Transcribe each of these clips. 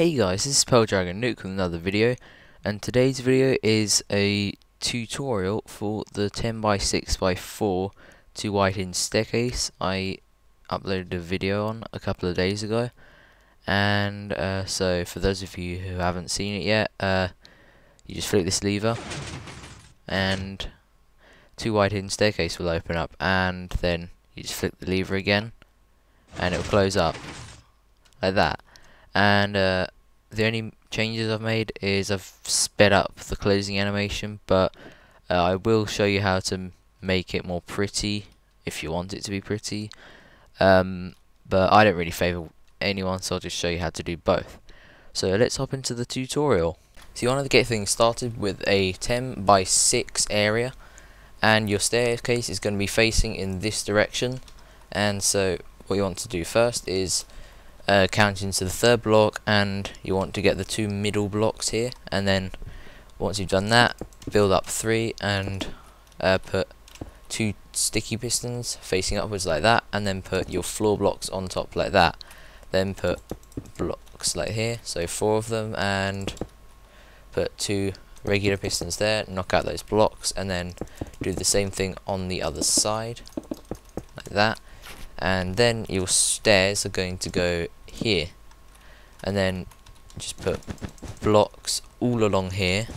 Hey guys, this is Pearl Dragon Nuke with another video, and today's video is a tutorial for the 10x6x4 2 wide staircase. I uploaded a video on a couple of days ago, and uh, so for those of you who haven't seen it yet, uh, you just flick this lever, and 2 wide hidden staircase will open up, and then you just flick the lever again, and it will close up, like that and uh, the only changes I've made is I've sped up the closing animation but uh, I will show you how to make it more pretty if you want it to be pretty. Um, but I don't really favour anyone so I'll just show you how to do both. So let's hop into the tutorial. So you want to get things started with a 10 by 6 area and your staircase is going to be facing in this direction. And so what you want to do first is uh, count into the third block and you want to get the two middle blocks here. And then once you've done that build up three and uh, put two sticky pistons facing upwards like that and then put your floor blocks on top like that. Then put blocks like here so four of them and put two regular pistons there knock out those blocks and then do the same thing on the other side like that and then your stairs are going to go here. And then just put blocks all along here.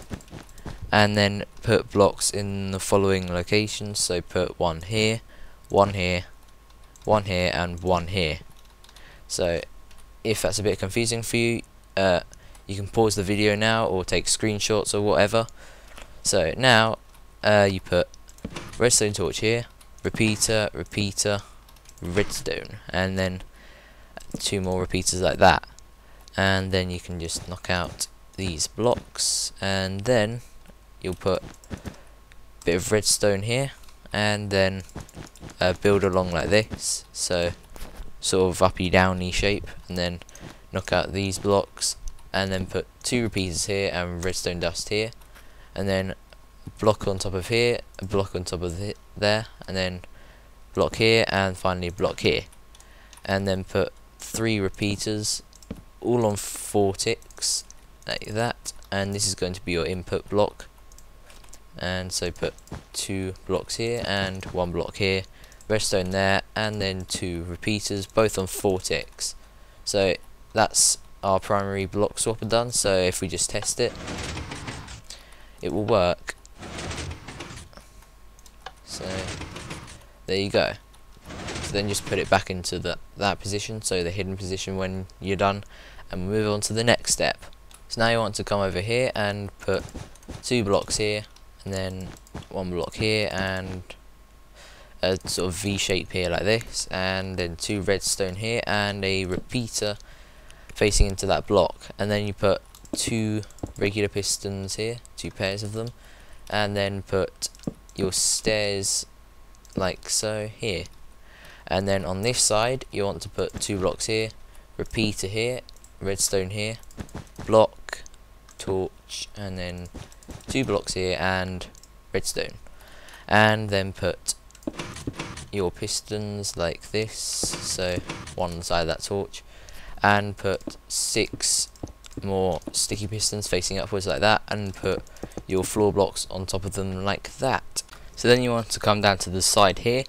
And then put blocks in the following locations so put one here one here one here and one here. So if that's a bit confusing for you uh, you can pause the video now or take screenshots or whatever. So now uh, you put redstone torch here repeater repeater redstone and then two more repeaters like that. And then you can just knock out these blocks and then you'll put a bit of redstone here and then uh, build along like this. So sort of uppy downy shape and then knock out these blocks and then put two repeaters here and redstone dust here. And then block on top of here a block on top of there and then block here and finally block here. And then put three repeaters all on four ticks like that. And this is going to be your input block. And so put two blocks here and one block here. Redstone there and then two repeaters both on four ticks so that's our primary block swapper done. So if we just test it it will work. So there you go so then just put it back into the, that position, so the hidden position when you're done, and move on to the next step. So now you want to come over here and put two blocks here, and then one block here, and a sort of V shape here like this, and then two redstone here, and a repeater facing into that block, and then you put two regular pistons here, two pairs of them, and then put your stairs like so here. And then on this side you want to put two blocks here repeater here redstone here block torch and then two blocks here and redstone. And then put your pistons like this so one side of that torch and put six more sticky pistons facing upwards like that and put your floor blocks on top of them like that so then you want to come down to the side here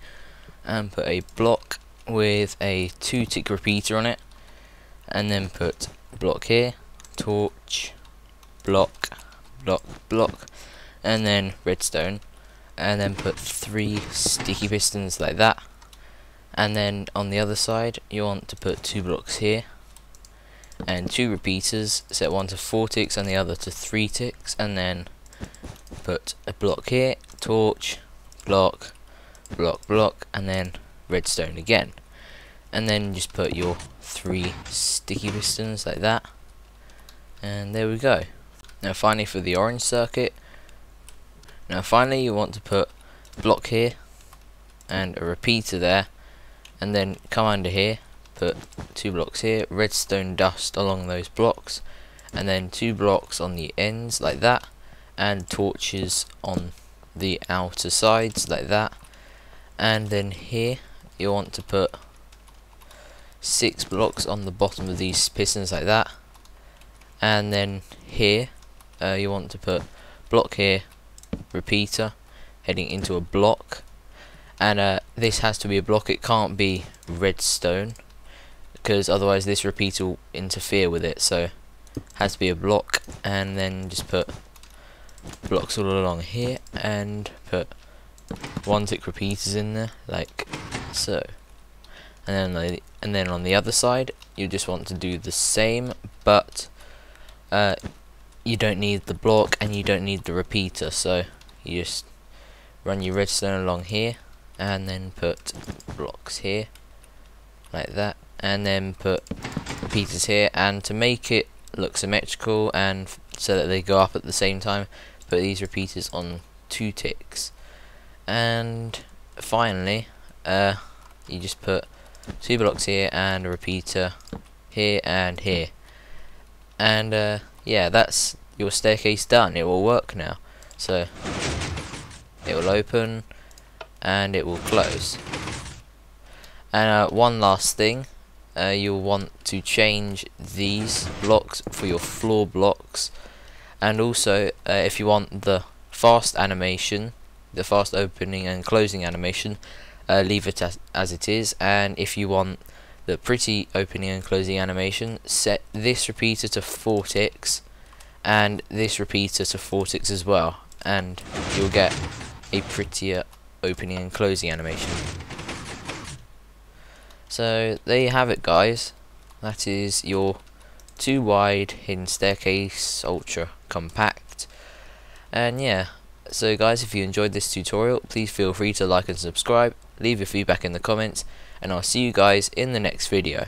and put a block with a two tick repeater on it. And then put block here torch block block block and then redstone. And then put three sticky pistons like that. And then on the other side you want to put two blocks here and two repeaters. Set one to four ticks and the other to three ticks. And then put a block here torch block block, block, and then redstone again. And then just put your three sticky pistons like that. And there we go. Now finally for the orange circuit. Now finally you want to put block here and a repeater there and then come under here put two blocks here redstone dust along those blocks and then two blocks on the ends like that and torches on the outer sides like that. And then here you want to put six blocks on the bottom of these pistons like that. And then here uh, you want to put block here repeater heading into a block. And uh, this has to be a block. It can't be redstone because otherwise this repeater will interfere with it. So has to be a block and then just put blocks all along here and put one tick repeaters in there like so. And then and then on the other side you just want to do the same but uh, you don't need the block and you don't need the repeater. So you just run your redstone along here and then put blocks here like that. And then put repeaters here and to make it look symmetrical and so that they go up at the same time put these repeaters on two ticks. And finally uh, you just put two blocks here and a repeater here and here. And uh, yeah that's your staircase done. It will work now. So it will open and it will close. And uh, one last thing uh, you'll want to change these blocks for your floor blocks and also uh, if you want the fast animation the fast opening and closing animation uh, leave it as, as it is. And if you want the pretty opening and closing animation set this repeater to 4 ticks and this repeater to 4 ticks as well. And you'll get a prettier opening and closing animation. So there you have it guys. That is your two wide hidden staircase ultra compact. And yeah so guys if you enjoyed this tutorial please feel free to like and subscribe. Leave your feedback in the comments and I'll see you guys in the next video